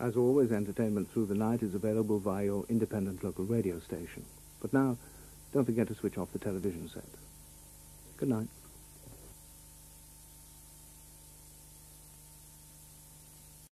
As always, entertainment through the night is available via your independent local radio station. But now, don't forget to switch off the television set. Good night.